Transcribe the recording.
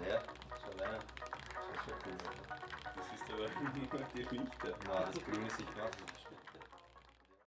Ja, schon leider. Das ist. Das ist aber nur der Nein, das grüne Signal. Das ist